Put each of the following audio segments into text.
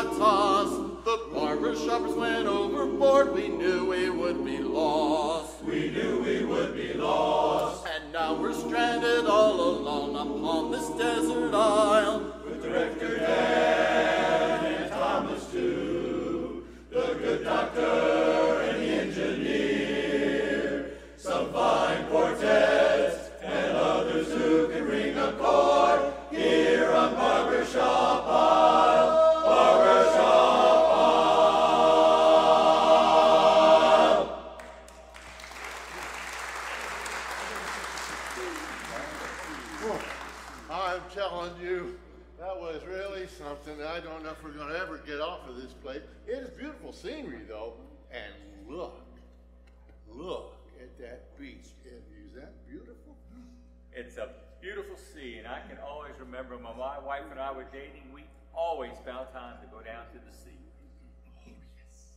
ship at that beach. Is that beautiful? It's a beautiful sea, and I can always remember when my wife and I were dating, we always found time to go down to the sea. Oh yes.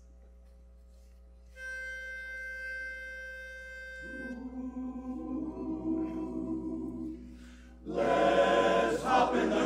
Let's hop in the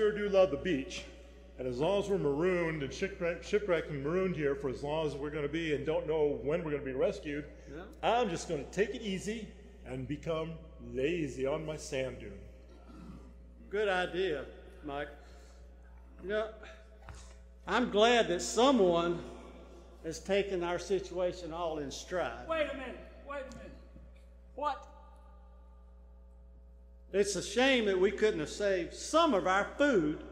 sure do love the beach. And as long as we're marooned and shipwrecked, shipwrecked and marooned here for as long as we're going to be and don't know when we're going to be rescued, I'm just going to take it easy and become lazy on my sand dune. Good idea, Mike. You know, I'm glad that someone has taken our situation all in stride. Wait a minute. Wait a minute. What? It's a shame that we couldn't have saved some of our food.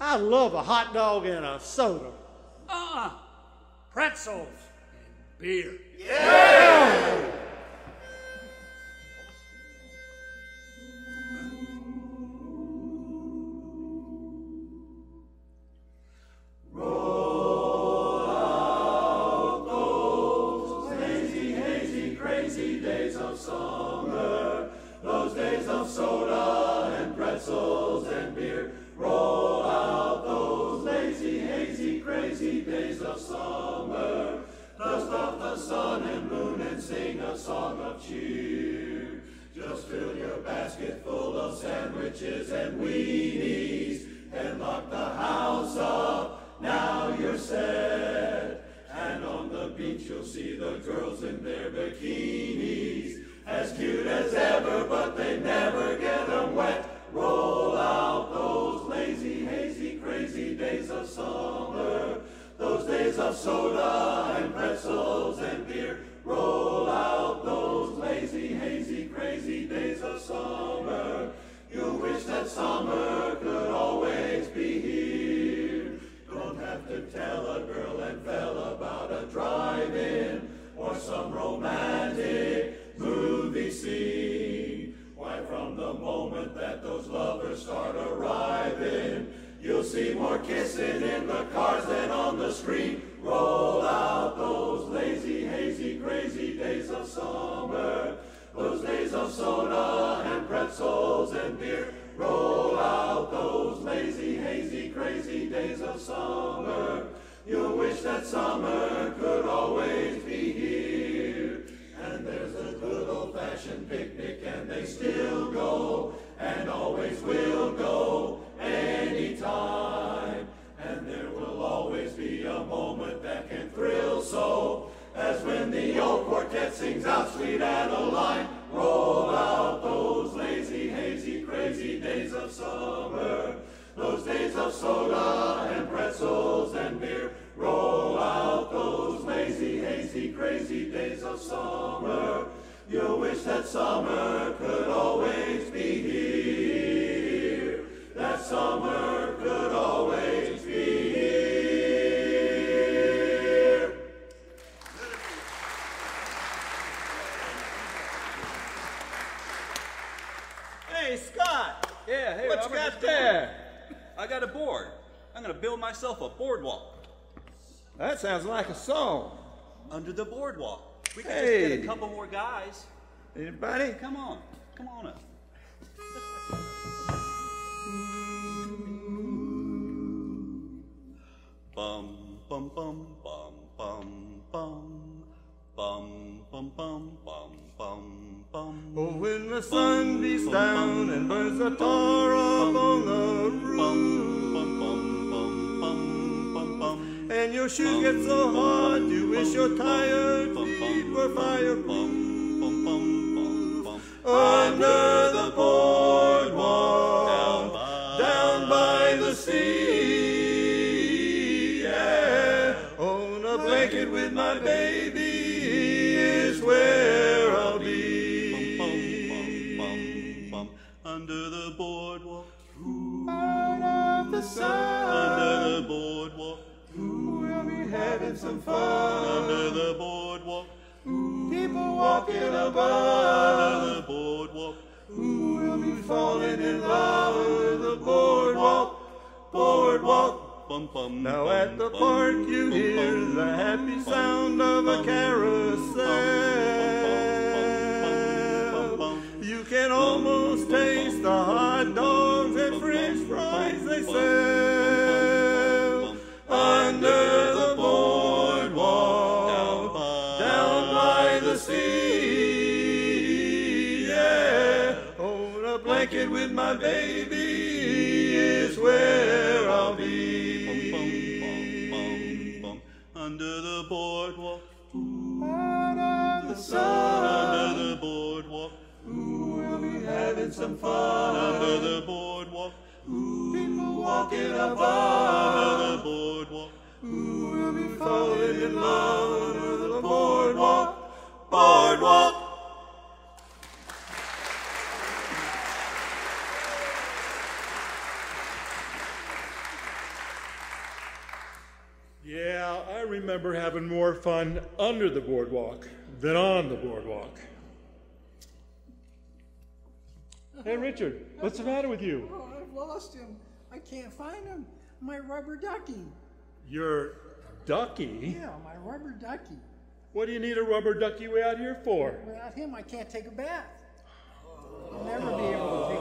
I love a hot dog and a soda. Uh-uh. Pretzels and beer. Hazy, song of cheer. Just fill your basket full of sandwiches and weenies and lock the house up. Now you're set. And on the beach you'll see the girls in their bikinis. As cute as ever, but they never get them wet. Roll out those lazy, hazy, crazy days of summer. Those days of soda and pretzels and beer. Roll out those lazy, hazy, crazy days of summer. You wish that summer could always be here. Don't have to tell a girl and fella about a drive-in or some romantic movie scene. Why, from the moment that those lovers start arriving, you'll see more kissing in the cars than on the screen. Roll out those lazy, hazy, crazy days of summer. Those days of soda and pretzels and beer. Roll out those lazy, hazy, crazy days of summer. You'll wish that summer could always summer. Those days of soda and pretzels and beer. Roll out those lazy, hazy, crazy days of summer. You wish that summer could always be here. That summer could always myself a boardwalk. That sounds like a song. Under the boardwalk. We can just get a couple more guys. Anybody? Come on, come on up. Bum bum bum bum bum bum bum bum bum bum bum bum. Oh, when the sun beats down and burns the tar up on the shoes get so hot you wish your tired feet were fireproof. Under the boardwalk, some fun. under the boardwalk, People walking under the boardwalk. we'll be falling in love with the boardwalk, boardwalk. Bum, bum, Now bum, at the park you hear the happy sound of a carousel. You can almost taste the sea. Yeah, on a blanket with my baby is where I'll be. Under the boardwalk, of the sun, under the boardwalk, ooh, we'll be having some fun. under the boardwalk, Ooh, People walking under about, the boardwalk. ooh, we'll be falling in love under boardwalk. Yeah, I remember having more fun under the boardwalk than on the boardwalk. Hey, Richard, what's the matter with you? Oh, I've lost him. I can't find him. My rubber ducky. You're ducky. Yeah, my rubber ducky. What do you need a rubber ducky way out here for? Without him, I can't take a bath. I'll never be able to take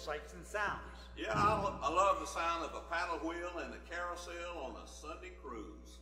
sights and sounds. Yeah, I, I love the sound of a paddle wheel and the carousel on a Sunday cruise.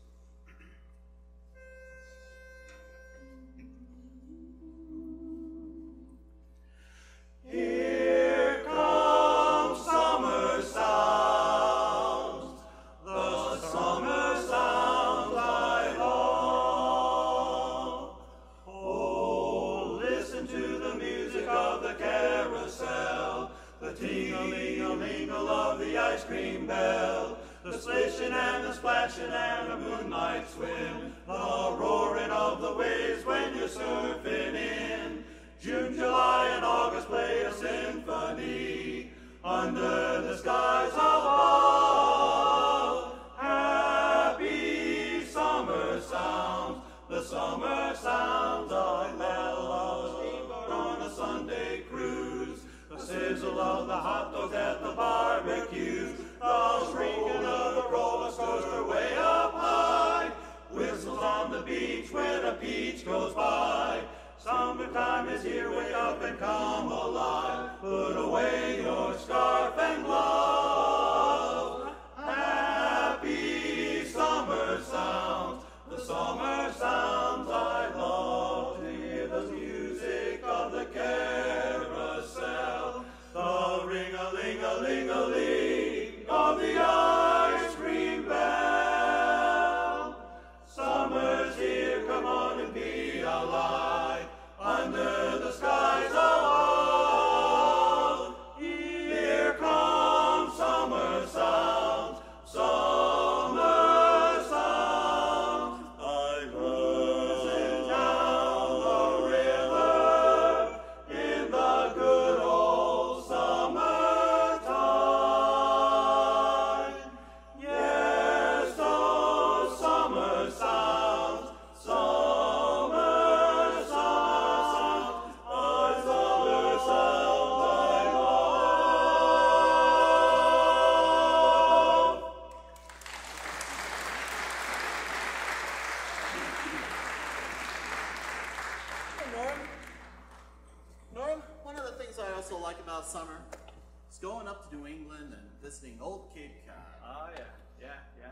listening, old Cape Cod. Oh, yeah. yeah, yeah,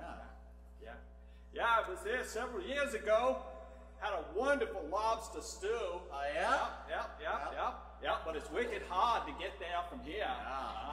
yeah, yeah. Yeah, I was there several years ago. Had a wonderful lobster stew. Oh, yeah? Yep, yep, yep, yep. yep. But it's wicked hard to get there from here. Yeah.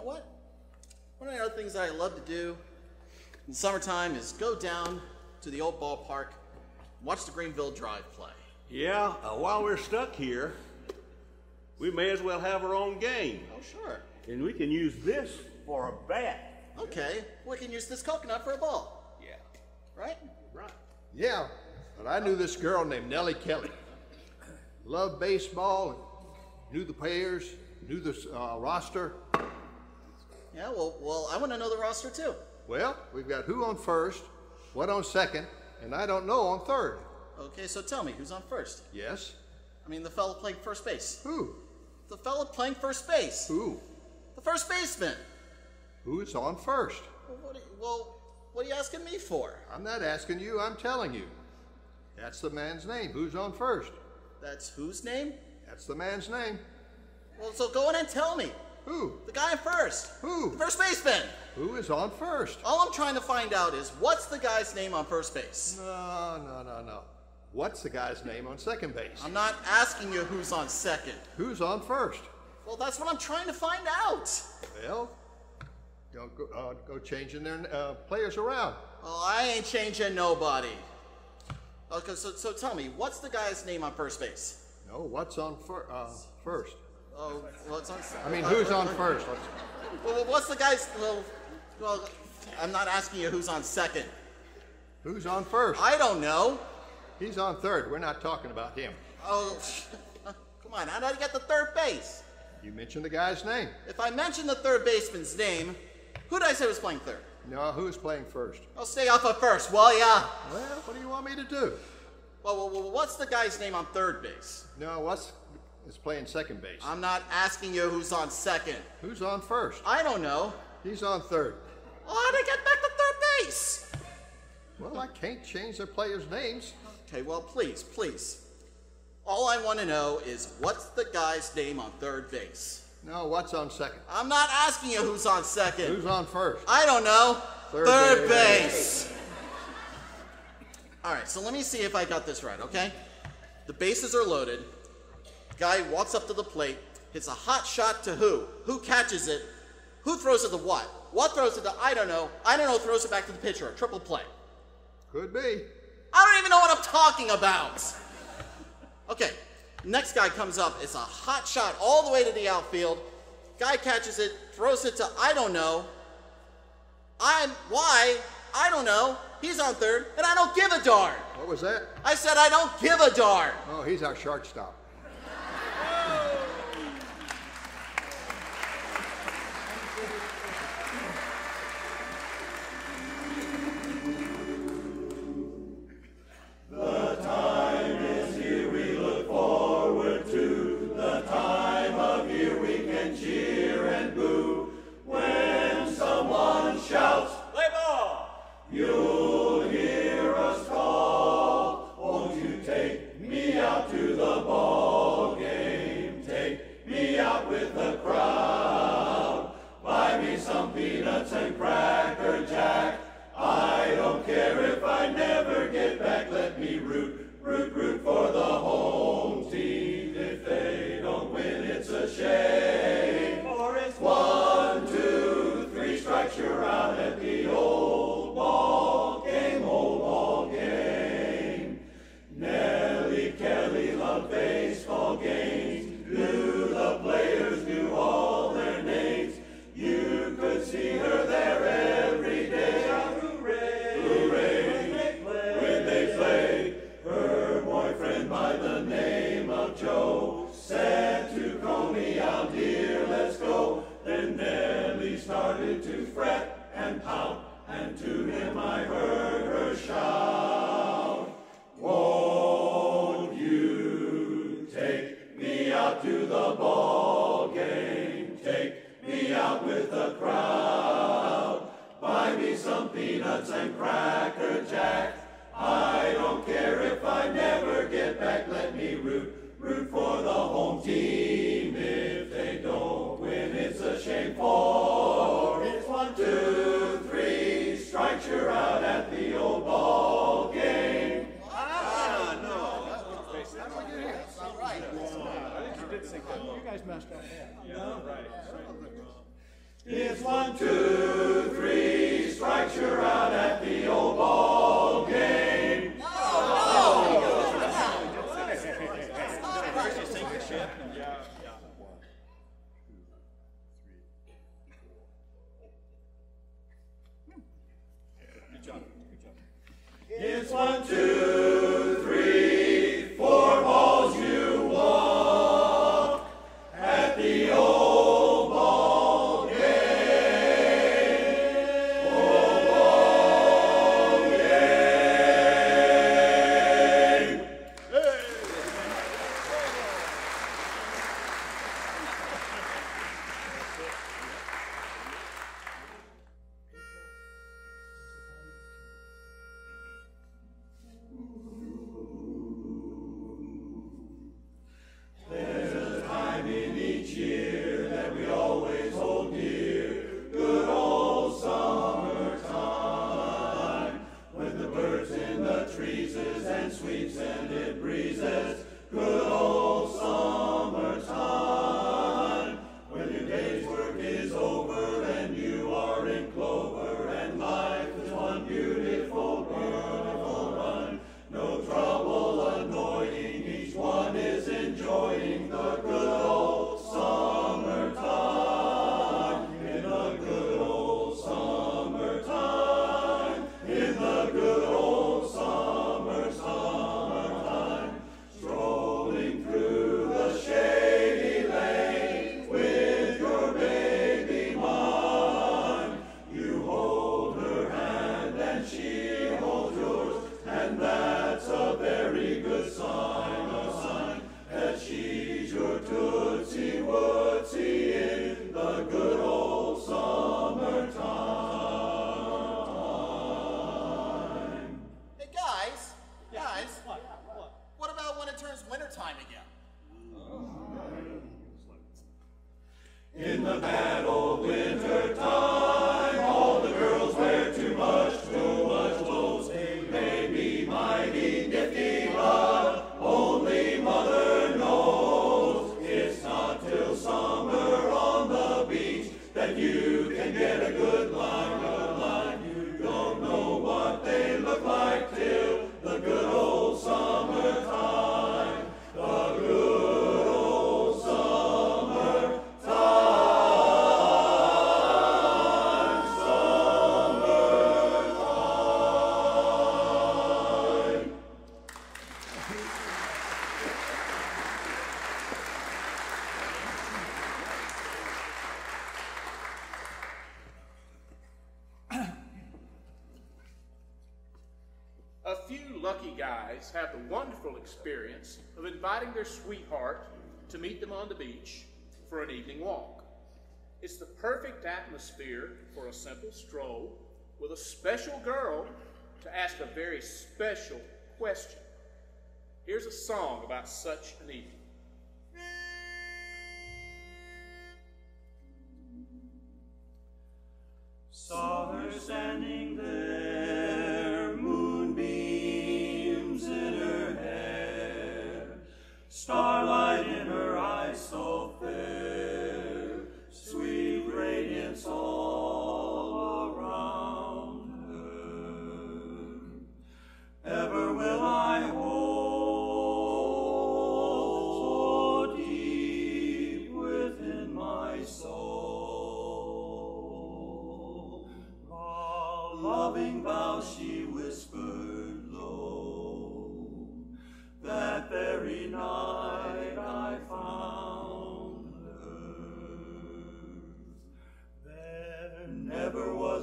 know what? One of the other things I love to do in summertime is go down to the old ballpark, watch the Greenville Drive play. Yeah, uh, while we're stuck here, we may as well have our own game. Oh, sure. And we can use this for a bat. Okay, we can use this coconut for a ball. Yeah. Right? Right. Yeah, but I knew this girl named Nellie Kelly. Loved baseball, knew the players, knew the uh, roster, yeah, well, well, I want to know the roster too. Well, we've got who on first, what on second, and I don't know on third. Okay, so tell me, who's on first? Yes? I mean, the fellow playing first base. Who? The fellow playing first base. Who? The first baseman. Who's on first? Well, what you, well, what are you asking me for? I'm not asking you, I'm telling you. That's the man's name. Who's on first? That's whose name? That's the man's name. Well, so go in and tell me. Who? The guy on first. Who? The first baseman. Who is on first? All I'm trying to find out is what's the guy's name on first base? No, no, no, no. What's the guy's name on second base? I'm not asking you who's on second. Who's on first? Well, that's what I'm trying to find out. Well, don't go, uh, go changing their uh, players around. Well, I ain't changing nobody. Okay, so, so tell me, what's the guy's name on first base? No, what's on fir- uh, first? Oh, what's on? I mean, who's on first? Well, what's the guy's? Well, well, I'm not asking you who's on second. Who's on first? I don't know. He's on third. We're not talking about him. Oh, come on! How did I get the third base? You mentioned the guy's name. If I mention the third baseman's name, who did I say was playing third? No, who's playing first? I'll stay off of first, will ya? Well, what do you want me to do? Well, well, well, what's the guy's name on third base? No, what's is playing second base? I'm not asking you who's on second. Who's on first? I don't know. He's on third. Oh, did I get back to third base? Well, I can't change their players' names. Okay, well, please, please. All I want to know is what's the guy's name on third base? No, what's on second? I'm not asking you who's on second. Who's on first? I don't know. Third base. base. All right, so let me see if I got this right, okay? The bases are loaded. Guy walks up to the plate, hits a hot shot to who? Who catches it? Who throws it to what? What throws it to I don't know. I don't know throws it back to the pitcher. A triple play. Could be. I don't even know what I'm talking about. Okay, next guy comes up. It's a hot shot all the way to the outfield. Guy catches it, throws it to I don't know. I'm why? I don't know. He's on third, and I don't give a darn. What was that? I said I don't give a darn. Oh, he's our shortstop. Started to fret and pout, and to him I heard her shout. Won't you take me out to the ball game? Take me out with the crowd. Buy me some peanuts and cracker You guys messed up. Yeah, right. It's one, two, three, strikes you're out at the old ball. Have the wonderful experience of inviting their sweetheart to meet them on the beach for an evening walk. It's the perfect atmosphere for a simple stroll with a special girl to ask a very special question. Here's a song about such an evening. Saw her standing there. Starlight in her eyes so fair, sweet radiance all.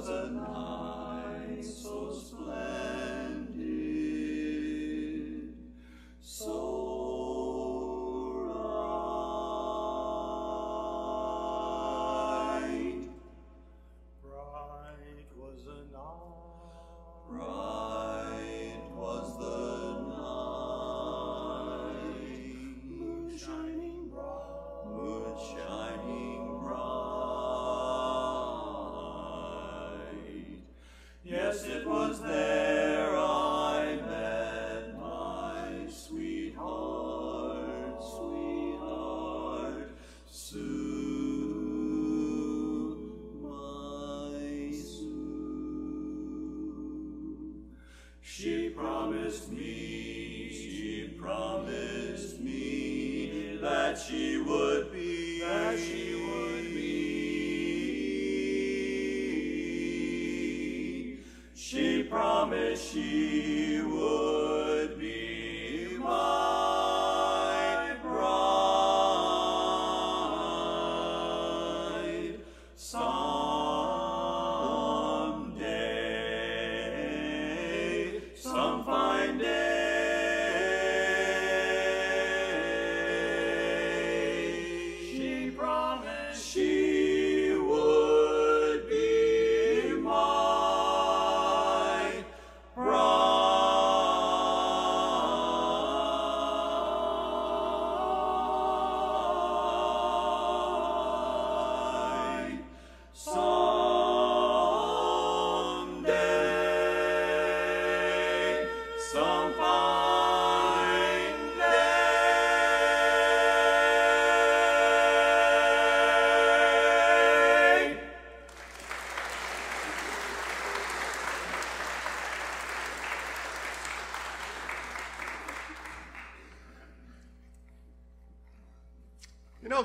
another yes, it was there.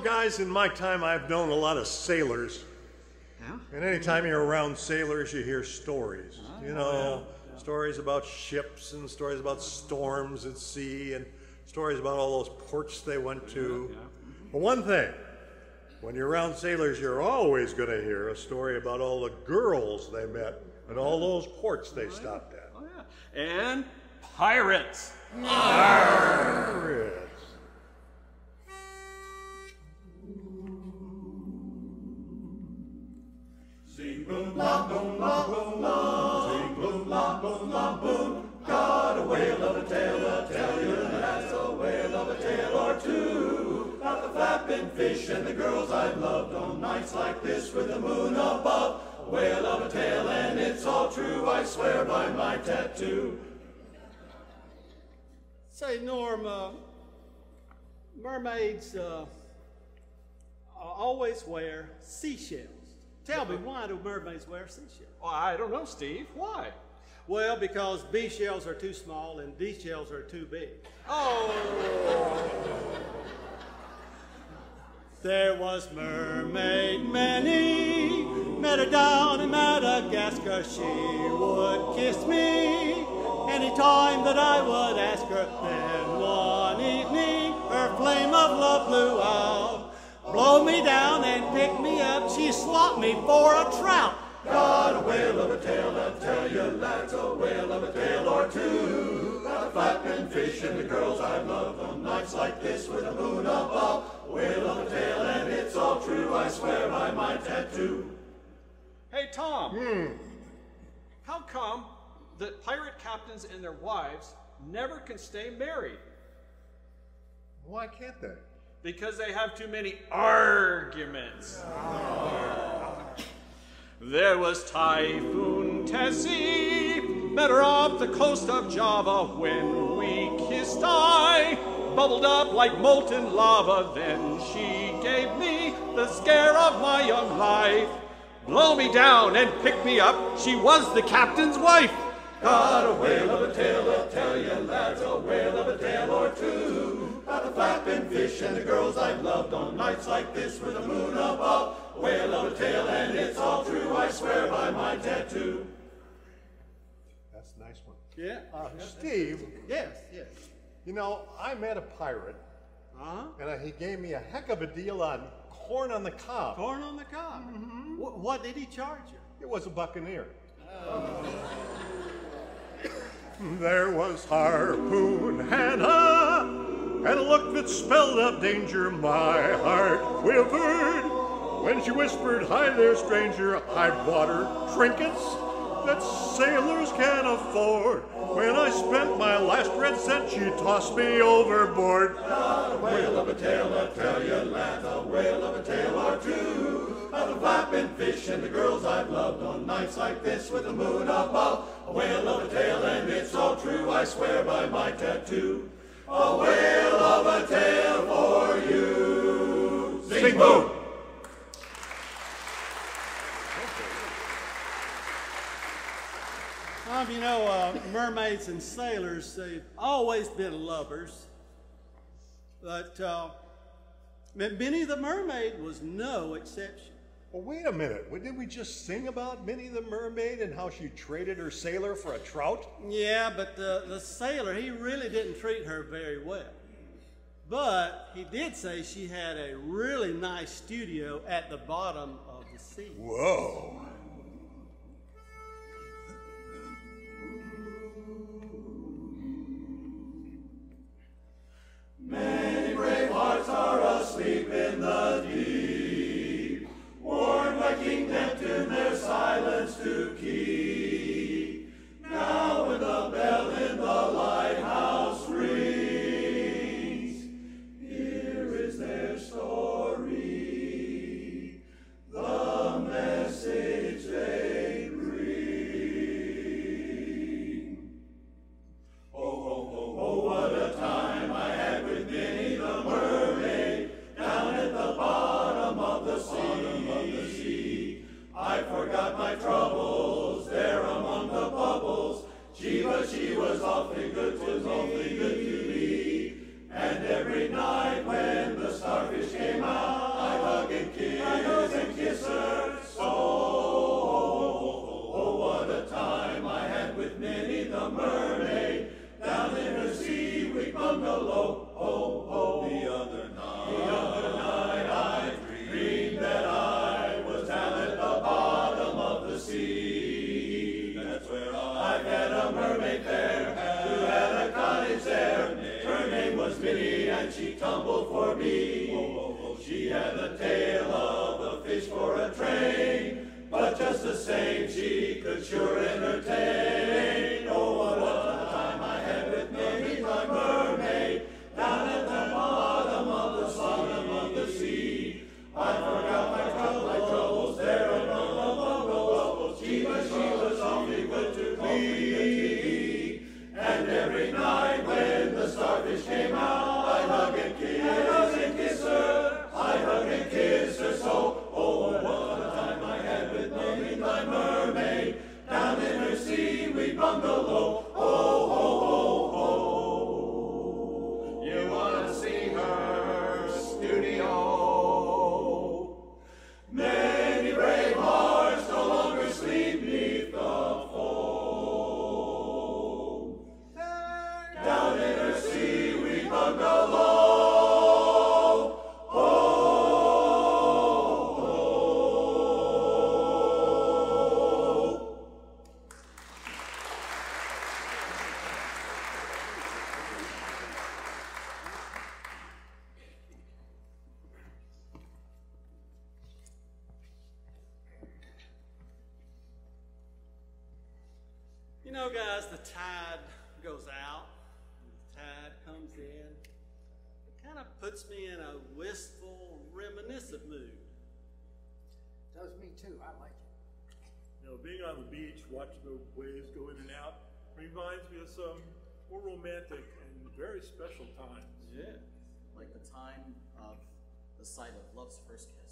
Guys, in my time, I've known a lot of sailors. Yeah? And anytime you're around sailors, you hear stories. you ah, know, stories about ships and stories about storms at sea and stories about all those ports they went to. Yeah, But one thing, when you're around sailors, you're always going to hear a story about all the girls they met and all those ports they oh, stopped at. Oh, yeah. And pirates. Pirates. Mermaids uh, always wear seashells. Tell me, why do mermaids wear seashells? Well, I don't know, Steve. Why? Well, because B shells are too small and D shells are too big. Oh. There was mermaid Manny, met her down in Madagascar. She would kiss me anytime that I would ask her. Then her flame of love blew out. Blow me down and pick me up. She swapped me for a trout. Got a whale of a tale to tell you, lads, a whale of a tale or two. About the flapping fish and the girls I've loved on nights like this with the moon above. A whale of a tale and it's all true, I swear by my tattoo. Hey, Tom. hmm. How come that pirate captains and their wives never can stay married? Why can't they? Because they have too many arguments. There was Typhoon Tessie, met her off the coast of Java. When we kissed, I bubbled up like molten lava. Then she gave me the scare of my young life. Blow me down and pick me up. She was the captain's wife. Got a whale of a tale to tell you, lads, a whale of a tale or two. About the flapping fish and the girls I've loved on nights like this with the moon above. A whale of a tale and it's all true, I swear by my tattoo. That's a nice one. Yeah. Uh, Steve. Yes, yes. You know, I met a pirate, Uh-huh. and uh, he gave me a heck of a deal on corn on the cob. Corn on the cob. Mm-hmm. Wh- what did he charge you? It was a buccaneer. There was Harpoon Hannah, and a look that spelled out danger. My heart quivered when she whispered, Hi there, stranger. I'd water trinkets that sailors can afford. When I spent my last red cent, she tossed me overboard. Got a whale of a tale I tell you, lads, a whale of a tale or two. About the flapping fish and the girls I've loved on nights like this with the moon above. A whale of a tale and it's all true, I swear by my tattoo. A whale of a tale for you. Sing boom! Mom, you know, uh, mermaids and sailors, they've always been lovers. But uh, Minnie the Mermaid was no exception. Well, wait a minute. Did we just sing about Minnie the Mermaid and how she traded her sailor for a trout? Yeah, but the, the sailor, he really didn't treat her very well. But he did say she had a really nice studio at the bottom of the sea. Whoa. Many brave hearts are asleep in the deep, worn by King Neptune. their silence to keep. mermaid, down in her seaweed bungalow. the site of Love's First Kiss.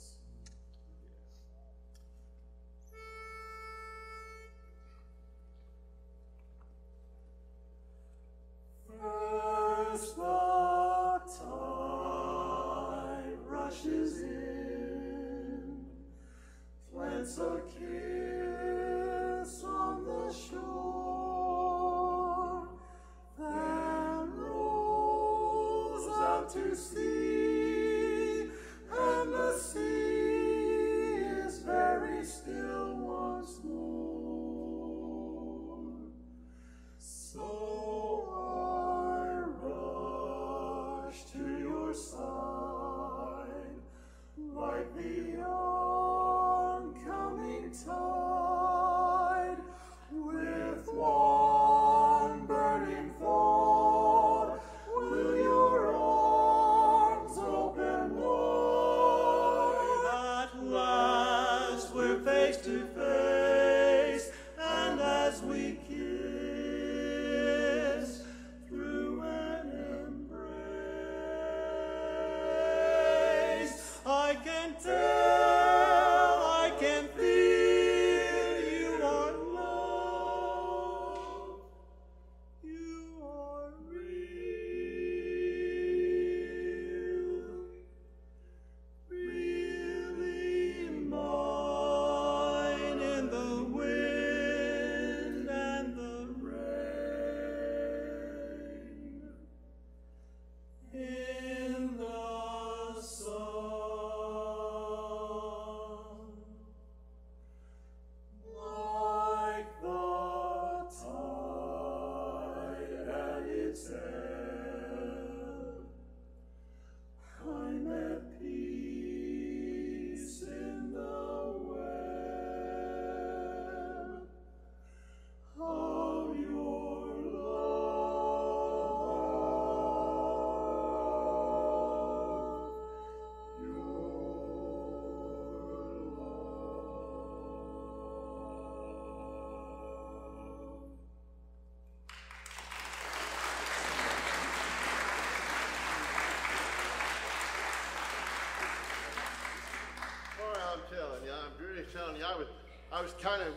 Telling you, I was, I was kind of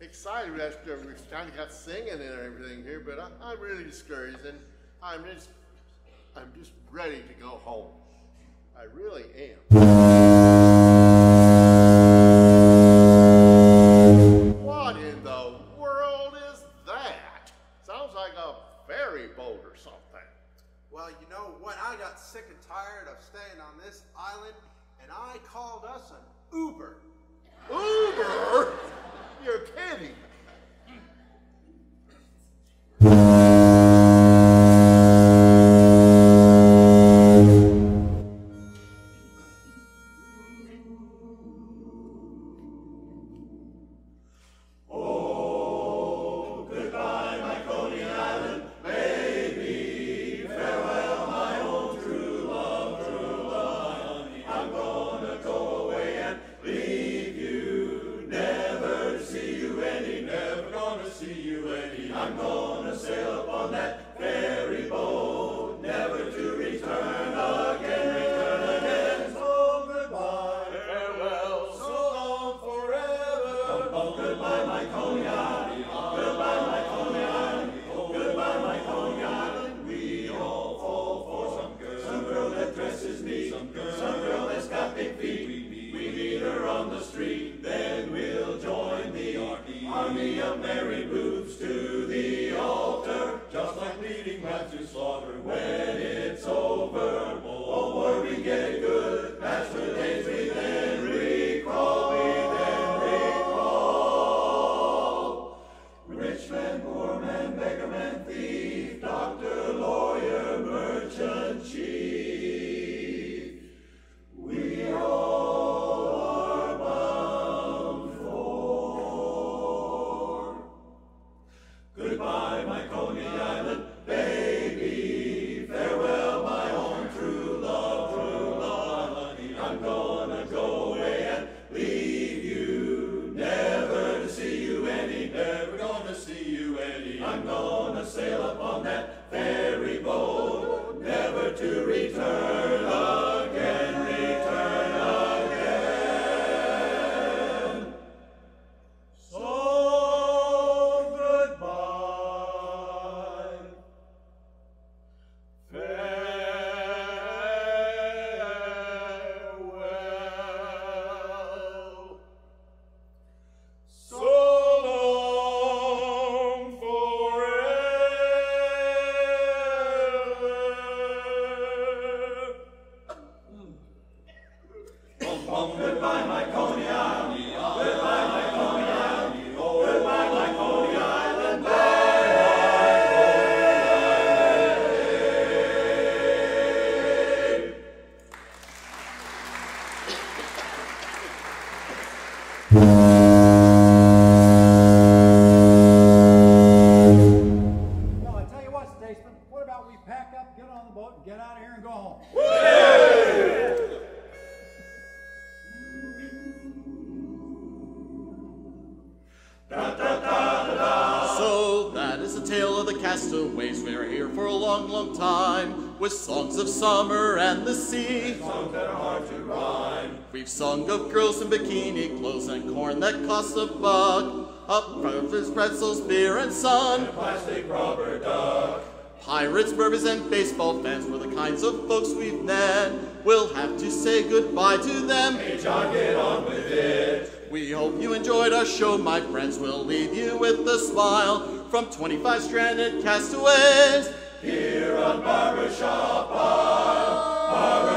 excited after we kind of got singing and everything here, but I, am really discouraged, and I'm just, I'm just ready to go home. I really am. long, long time with songs of summer and the sea. We've sung of girls in bikini clothes and corn that costs a buck, of brothers, pretzels, beer, and sun, and plastic rubber duck. Pirates, mermaids, and baseball fans were the kinds of folks we've met. We'll have to say goodbye to them. Hey, John, get on with it. We hope you enjoyed our show, my friends. We'll leave you with a smile from 25 stranded castaways here on Barbershop Isle. Ah,